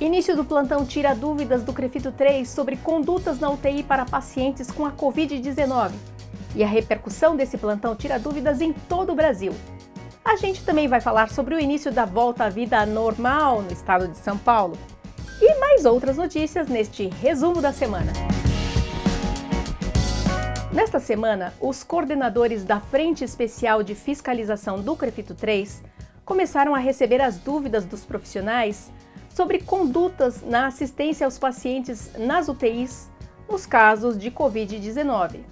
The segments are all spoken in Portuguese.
Início do plantão tira dúvidas do Crefito 3 sobre condutas na UTI para pacientes com a Covid-19. E a repercussão desse plantão tira dúvidas em todo o Brasil. A gente também vai falar sobre o início da volta à vida normal no estado de São Paulo. E mais outras notícias neste resumo da semana. Nesta semana, os coordenadores da Frente Especial de Fiscalização do Crefito 3 começaram a receber as dúvidas dos profissionais sobre condutas na assistência aos pacientes nas UTIs nos casos de Covid-19.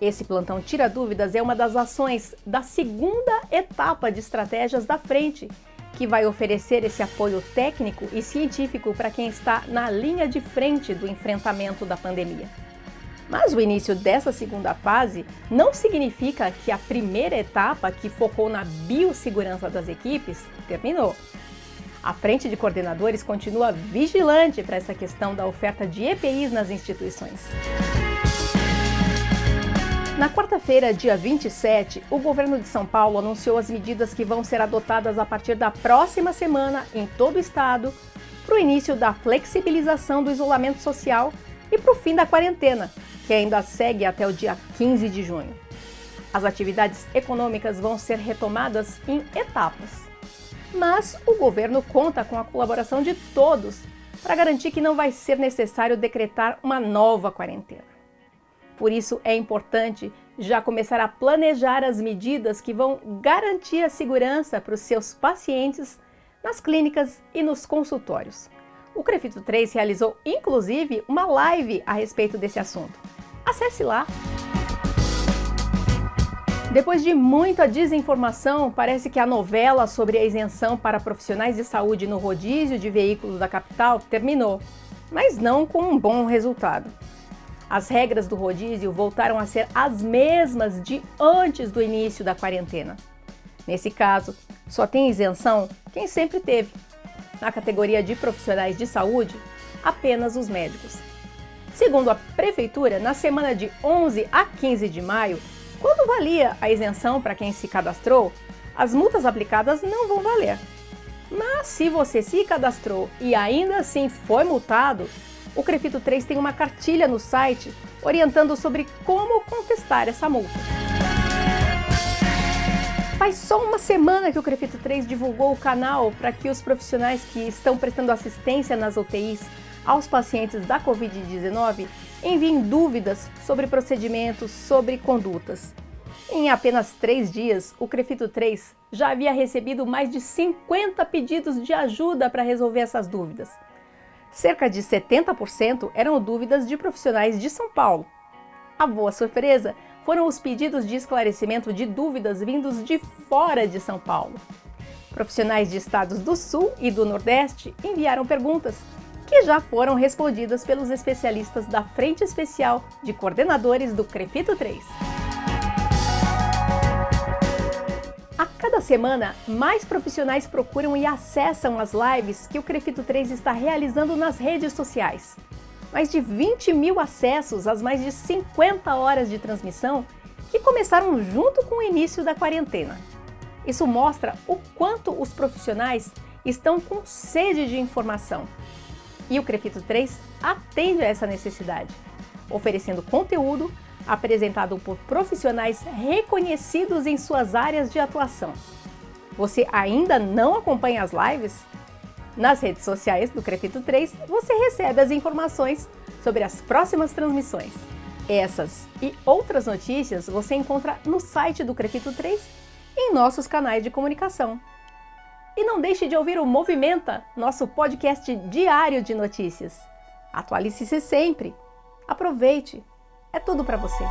Esse plantão Tira Dúvidas é uma das ações da segunda etapa de estratégias da frente, que vai oferecer esse apoio técnico e científico para quem está na linha de frente do enfrentamento da pandemia. Mas o início dessa segunda fase não significa que a primeira etapa, que focou na biossegurança das equipes, terminou. A frente de coordenadores continua vigilante para essa questão da oferta de EPIs nas instituições. Na quarta-feira, dia 27, o governo de São Paulo anunciou as medidas que vão ser adotadas a partir da próxima semana em todo o estado para o início da flexibilização do isolamento social e para o fim da quarentena, que ainda segue até o dia 15 de junho. As atividades econômicas vão ser retomadas em etapas. Mas o governo conta com a colaboração de todos para garantir que não vai ser necessário decretar uma nova quarentena. Por isso é importante já começar a planejar as medidas que vão garantir a segurança para os seus pacientes nas clínicas e nos consultórios. O Crefito 3 realizou inclusive uma live a respeito desse assunto. Acesse lá! Depois de muita desinformação, parece que a novela sobre a isenção para profissionais de saúde no rodízio de veículos da capital terminou, mas não com um bom resultado. As regras do rodízio voltaram a ser as mesmas de antes do início da quarentena. Nesse caso, só tem isenção quem sempre teve. Na categoria de profissionais de saúde, apenas os médicos. Segundo a Prefeitura, na semana de 11 a 15 de maio, quando valia a isenção para quem se cadastrou, as multas aplicadas não vão valer. Mas se você se cadastrou e ainda assim foi multado, o Crefito 3 tem uma cartilha no site orientando sobre como contestar essa multa. Faz só uma semana que o Crefito 3 divulgou o canal para que os profissionais que estão prestando assistência nas UTIs aos pacientes da Covid-19 enviem dúvidas sobre procedimentos, sobre condutas. Em apenas três dias, o Crefito 3 já havia recebido mais de 50 pedidos de ajuda para resolver essas dúvidas. Cerca de 70% eram dúvidas de profissionais de São Paulo. A boa surpresa foram os pedidos de esclarecimento de dúvidas vindos de fora de São Paulo. Profissionais de estados do Sul e do Nordeste enviaram perguntas que já foram respondidas pelos especialistas da Frente Especial de Coordenadores do Crefito 3. cada semana, mais profissionais procuram e acessam as lives que o Crefito 3 está realizando nas redes sociais. Mais de 20 mil acessos às mais de 50 horas de transmissão que começaram junto com o início da quarentena. Isso mostra o quanto os profissionais estão com sede de informação. E o Crefito 3 atende a essa necessidade, oferecendo conteúdo apresentado por profissionais reconhecidos em suas áreas de atuação. Você ainda não acompanha as lives? Nas redes sociais do Crefito 3, você recebe as informações sobre as próximas transmissões. Essas e outras notícias você encontra no site do Crefito 3 e em nossos canais de comunicação. E não deixe de ouvir o Movimenta, nosso podcast diário de notícias. Atualize-se sempre. Aproveite! é tudo para você.